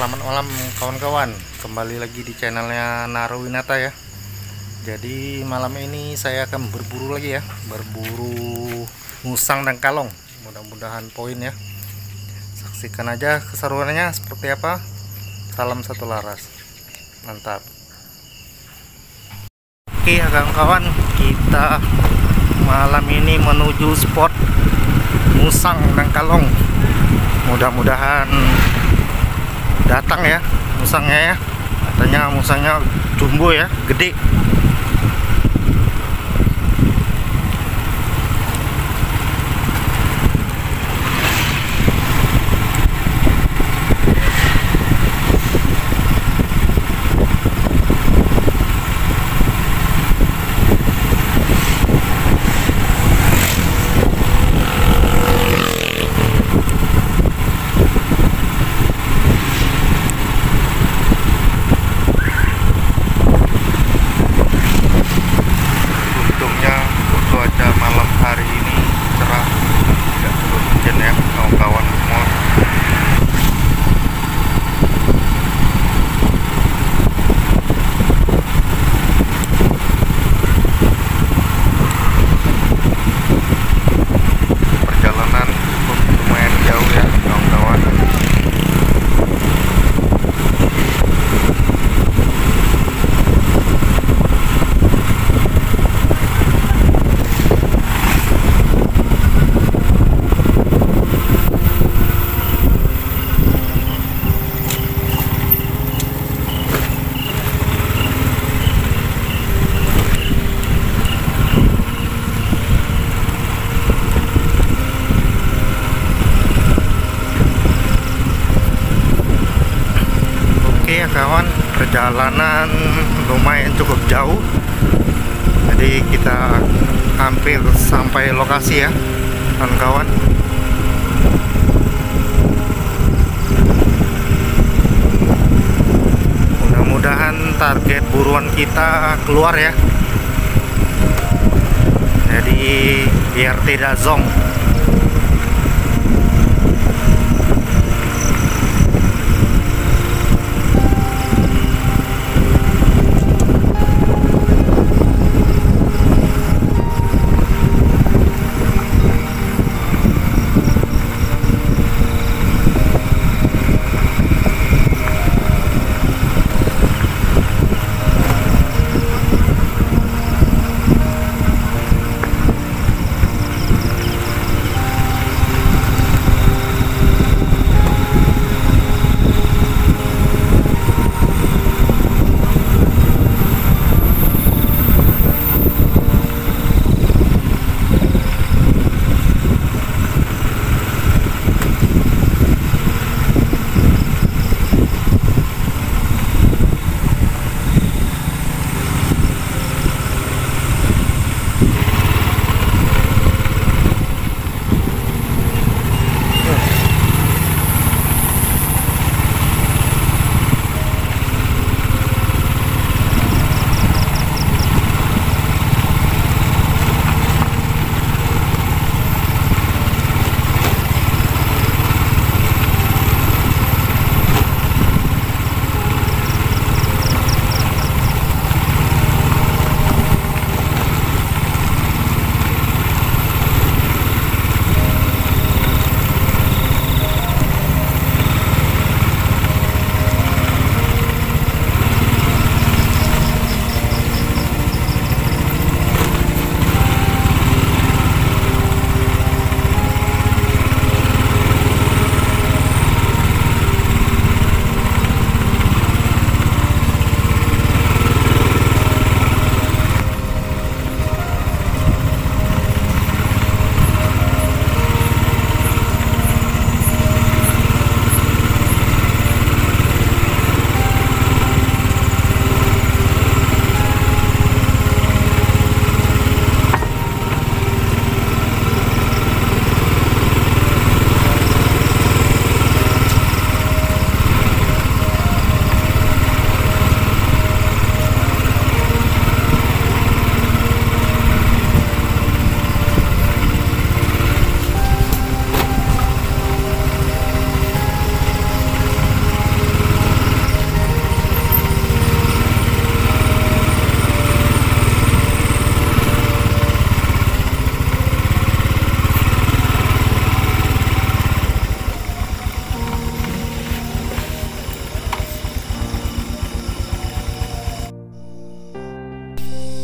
selamat malam kawan-kawan. Kembali lagi di channelnya Naro Winata ya. Jadi malam ini saya akan berburu lagi ya. Berburu musang dan kalong. Mudah-mudahan poin ya. Saksikan aja keseruannya seperti apa. Salam satu laras. Mantap. Oke ya kawan-kawan. Kita malam ini menuju spot musang dan kalong. Mudah-mudahan datang ya musangnya ya. Katanya musangnya jumbo ya gede untungnya cuaca malam hari ini cerah tidak turun hujan ya kawan-kawan semua perjalanan cukup lumayan jauh ya kawan-kawan Oke ya kawan, perjalanan lumayan cukup jauh. Jadi kita hampir sampai lokasi ya, kawan-kawan. Mudah-mudahan target buruan kita keluar ya. Jadi biar tidak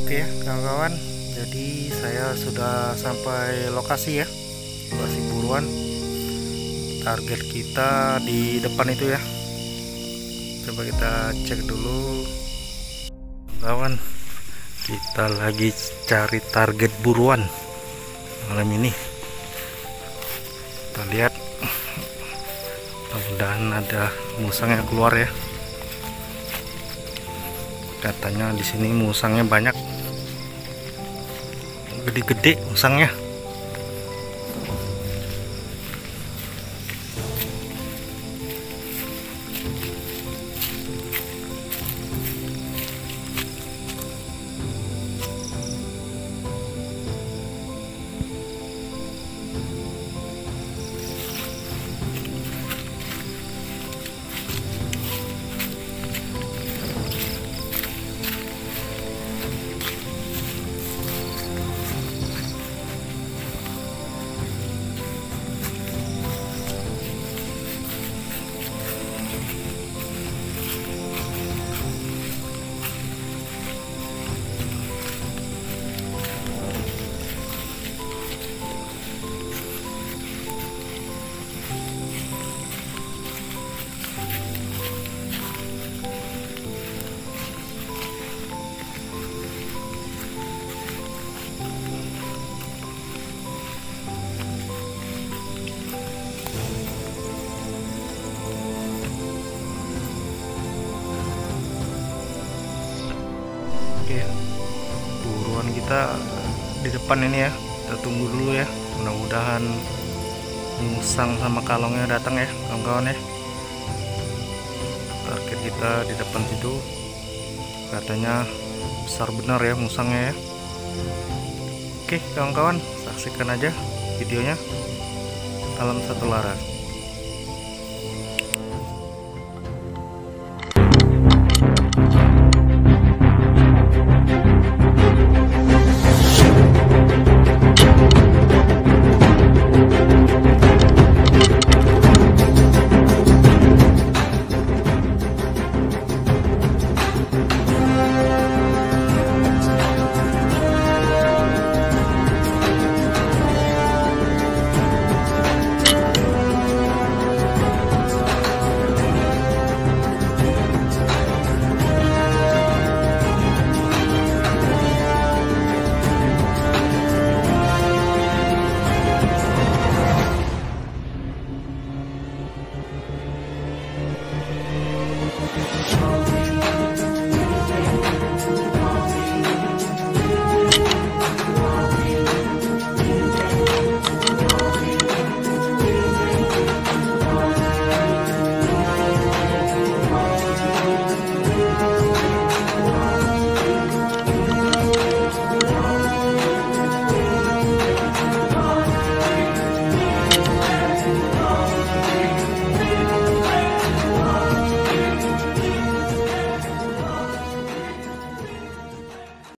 zong. udah sampai lokasi ya. Lokasi buruan. Target kita di depan itu ya. Coba kita cek dulu. Kawan kita lagi cari target buruan malam ini. Kita lihat. Mudah-mudahan ada musang yang keluar ya. Katanya di sini musangnya banyak gede-gede musangnya Oke, buruan kita di depan ini ya. Kita tunggu dulu ya. Mudah-mudahan musang sama kalongnya datang ya, kawan-kawan ya. Target kita di depan situ. Katanya besar benar ya musangnya ya. Oke, kawan-kawan, saksikan aja videonya. Salam satu lara.